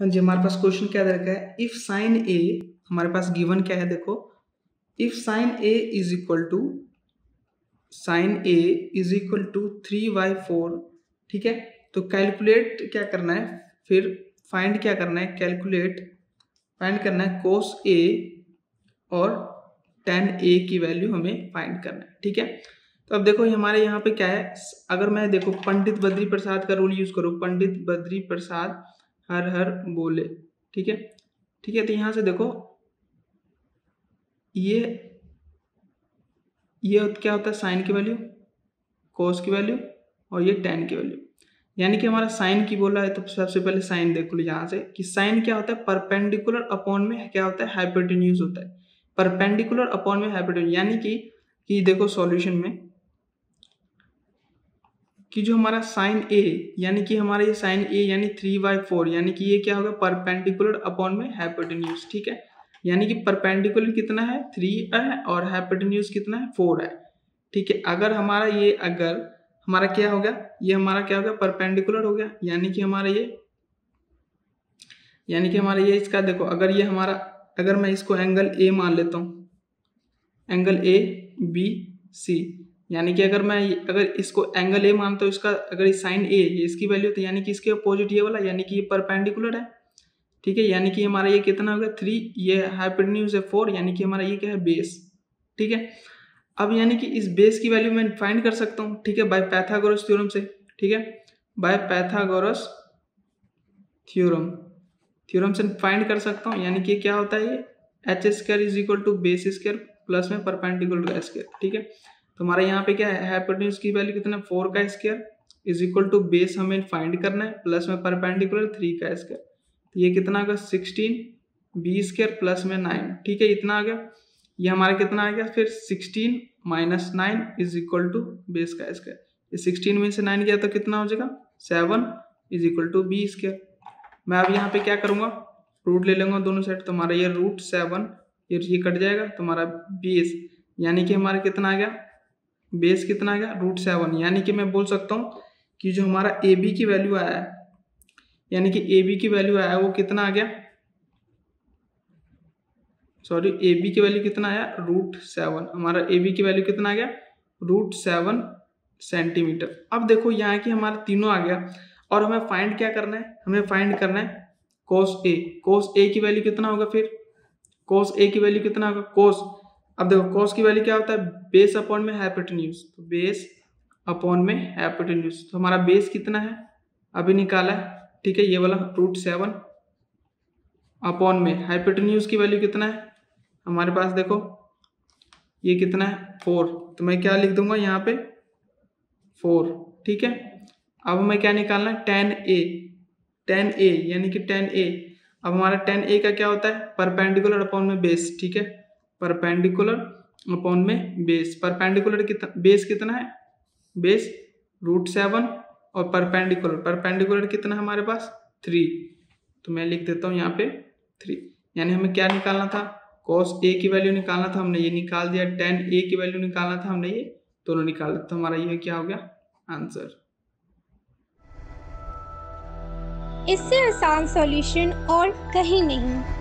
हाँ जी, हमारे पास क्वेश्चन क्या दे रखा है? इफ़ साइन ए हमारे पास गिवन क्या है देखो? If sine A is equal to sine A is equal to three by four ठीक है? तो कैलकुलेट क्या करना है? फिर फाइंड क्या करना है? कैलकुलेट फाइंड करना है कोस ए और टेन ए की वैल्यू हमें फाइंड करना है, ठीक है? तो अब देखो, हमारे यहाँ पे क्या है? अगर मैं देखो, पंडित बद्री प्रसाद का रूल यूज़ करूँ, पंडित बद्री प्रसाद हर हर बोले। ठीक है? ठीक है तो यहाँ से देखो, ये ये क्या होता है? साइन की वैल्यू कोस की वैल्यू और ये टेन की वैल्यू। यानी कि हमारा साइन की बोला है तो सबसे पहले साइन देख लो यहाँ से कि साइन क्या होता है? परपेंडिकुलर अपॉन में क्या होता है? हाइपोटेन्यूज होता है। परपेंडिकुलर अपॉन में हाइपोटेन्यूज यानी कि कि देखो सॉल्यूशन में कि जो हमारा साइन ए यानी कि हमारा ये साइन ए यानी थ्री बाई फोर यानी कि ये क्या होगा? परपेंडिकुलर अपॉन में हाइपोटेन्यूज ठीक है? यानी कि परपेंडिकुलर कितना है? थ्री है और हाइपोटेन्यूज कितना है? फोर है, ठीक है? अगर हमारा ये, अगर हमारा क्या होगा ये हमारा क्या होगा परपेंडिकुलर हो गया, यानी कि हमारा ये, यानी कि हमारा ये इसका, देखो, अगर ये हमारा, अगर मैं इसको एंगल ए मान लेता हूँ एंगल ए बी सी यानी कि अगर मैं अगर इसको एंगल ए मानता हूँ, इसका अगर ये साइन ए ये इसकी वैल्यू तो यानी कि इसके अपोजिट ये वाला, यानी कि ये परपेंडिकुलर है। ठीक है? यानी कि हमारा ये कितना हो गया थ्री ये हाइपोटेन्यूज है फोर यानी कि हमारा ये क्या है? बेस ठीक है? अब यानी कि इस बेस की वैल्यू मैं फाइंड कर सकता हूँ। ठीक है? बाय पैथागोरस थ्योरम से। ठीक है? बाय पैथागोरस थ्योरम थ्योरम से फाइंड कर सकता हूँ। यानी कि क्या होता है ये? H square is equal to base square plus में परपेंडिकुलर स्क्र ठीक है? तो हमारा यहाँ पे क्या है? हाइपोटेन्यूज की वैल्यू कितना? फोर का square is equal to base हमें फाइंड करना है प्लस में परपेंडिकुलर थ्री का स्क्र तो ये कितना आ गया? सिक्सटीन बी स्क्र प्लस में नाइन ठीक है, इतना आ गया? ये हमारा कितना आ गया? फिर sixteen minus nine is equal to base का स्क्र ये सिक्सटीन में से नाइन गया तो कितना हो जाएगा? Seven is equal to B square मैं अब यहाँ पे क्या करूँगा? रूट ले लूँगा दोनों साइड तो हमारा ये रूट सेवन ये कट जाएगा, तुम्हारा बेस यानी कि हमारा कितना आ गया? बेस कितना आ गया रूट सेवन। यानी कि मैं बोल सकता हूँ कि जो हमारा ए बी की वैल्यू आया है, यानी कि ए बी की वैल्यू आया वो कितना आ गया? सॉरी ए बी की वैल्यू कितना आया? Root seven. हमारा ए बी की वैल्यू कितना आ गया? Root seven centimetre. अब देखो यहाँ की हमारा तीनों आ गया और हमें फाइंड क्या करना है? हमें फाइंड करना है कोस ए कोस ए की वैल्यू कितना होगा फिर? कोस ए की वैल्यू कितना होगा? कोस अब देखो कॉस की वैल्यू क्या होता है? बेस अपॉन में हाइपोटेन्यूज तो बेस अपॉन में हाइपोटेन्यूज तो हमारा बेस कितना है? अभी निकाला है, ठीक है, ये वाला रूट सेवन अपॉन में. हाइपोटेन्यूज की वैल्यू कितना है? हमारे पास देखो, ये कितना है? फोर तो मैं क्या लिख दूँगा यहाँ पे? फोर ठीक है? अब मैं क्या निकालना है? टेन ए टेन ए यानी कि टेन ए अब हमारा टेन ए का क्या होता है? परपेंडिकुलर अपॉन में बेस ठीक है? परपेंडिकुलर अपॉन में बेस परपेंडिकुलर कितना बेस कितना है? बेस रूट सेवन और परपेंडिकुलर परपेंडिकुलर कितना है हमारे पास? थ्री तो मैं लिख देता हूँ यहाँ पे थ्री यानी हमें क्या निकालना था? कॉस ए की वैल्यू निकालना था, हमने ये निकाल दिया। टेन ए की वैल्यू निकालना था, हमने ये दोनों निकाल दिया। तो हमारा ये क्या हो गया? आंसर इससे आसान सॉल्यूशन और कहीं नहीं।